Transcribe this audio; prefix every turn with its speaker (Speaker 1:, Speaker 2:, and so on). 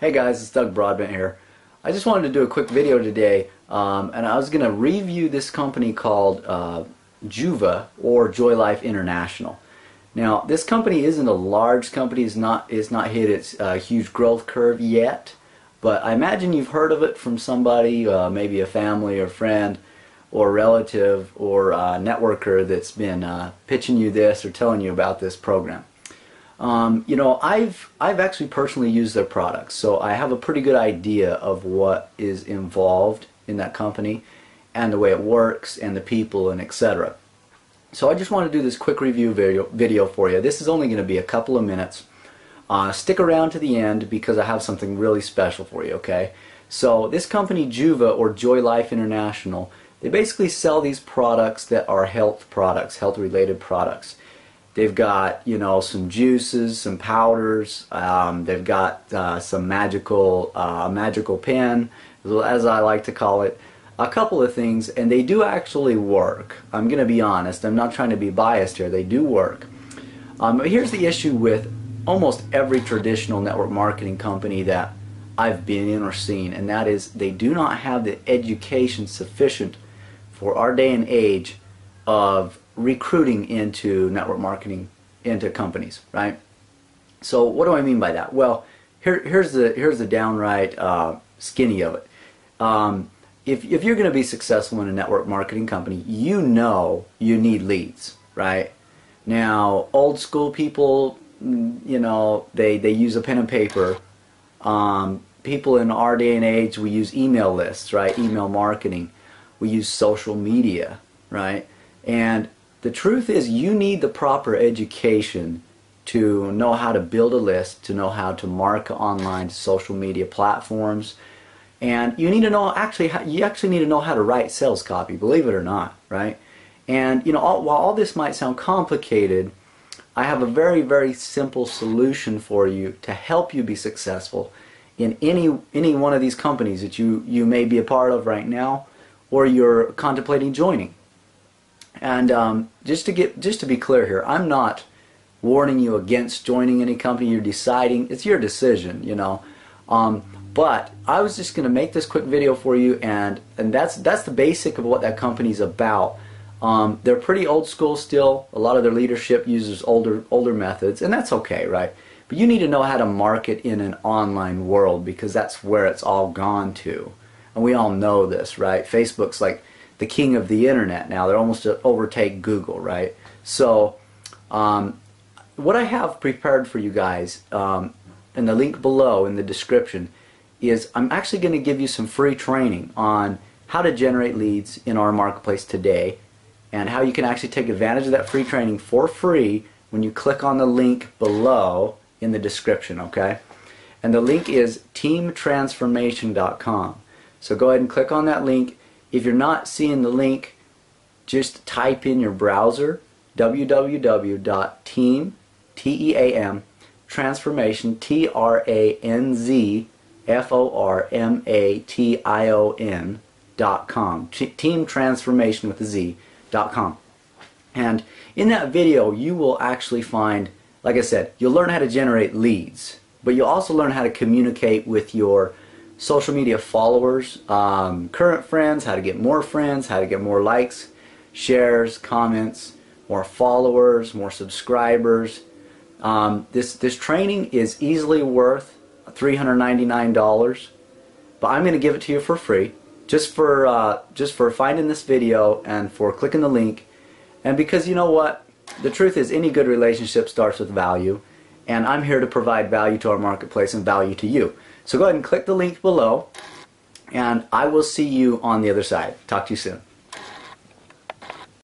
Speaker 1: Hey guys, it's Doug Broadbent here. I just wanted to do a quick video today, um, and I was going to review this company called uh, Juuva or Joy Life International. Now, this company isn't a large company; it's not it's not hit its uh, huge growth curve yet. But I imagine you've heard of it from somebody, uh, maybe a family or friend, or relative or networker that's been uh, pitching you this or telling you about this program. Um, you know, I've I've actually personally used their products, so I have a pretty good idea of what is involved in that company, and the way it works, and the people, and etc. So I just want to do this quick review video video for you. This is only going to be a couple of minutes. Uh, stick around to the end because I have something really special for you. Okay, so this company Juuva or Joy Life International, they basically sell these products that are health products, health related products. They've got, you know, some juices, some powders. Um, they've got uh, some magical, uh, magical pen, as I like to call it. A couple of things, and they do actually work. I'm going to be honest. I'm not trying to be biased here. They do work. Um, here's the issue with almost every traditional network marketing company that I've been in or seen, and that is they do not have the education sufficient for our day and age of recruiting into network marketing into companies, right? So what do I mean by that? Well, here, here's the here's the downright uh, skinny of it. Um, if if you're going to be successful in a network marketing company, you know you need leads, right? Now, old school people, mm, you know, they they use a pen and paper. Um, people in our day and age, we use email lists, right? Email marketing. We use social media, right? And the truth is you need the proper education to know how to build a list, to know how to market online social media platforms, and you need to know actually you actually need to know how to write sales copy, believe it or not, right? And you know, all, while all this might sound complicated, I have a very very simple solution for you to help you be successful in any any one of these companies that you you may be a part of right now or you're contemplating joining. And um, just to get just to be clear here, I'm not warning you against joining any company. You're deciding; it's your decision, you know. Um, but I was just going to make this quick video for you, and and that's that's the basic of what that company's about. Um, they're pretty old school still. A lot of their leadership uses older older methods, and that's okay, right? But you need to know how to market in an online world because that's where it's all gone to, and we all know this, right? Facebook's like the king of the internet now. They're almost to overtake Google, right? So, um, what I have prepared for you guys um, in the link below in the description is I'm actually going to give you some free training on how to generate leads in our marketplace today and how you can actually take advantage of that free training for free when you click on the link below in the description, okay? And the link is teamtranzformation.com. So go ahead and click on that link if you're not seeing the link, just type in your browser www.team T E A M transformation T R A N Z F O R M A T I O N dot com. Team transformation with a Z dot com. And in that video you will actually find like I said you'll learn how to generate leads but you'll also learn how to communicate with your social media followers, um, current friends, how to get more friends, how to get more likes, shares, comments, more followers, more subscribers. Um, this this training is easily worth $399, but I'm going to give it to you for free, just for uh, just for finding this video and for clicking the link, and because you know what, the truth is any good relationship starts with value, and I'm here to provide value to our marketplace and value to you. So go ahead and click the link below, and I will see you on the other side. Talk to you soon.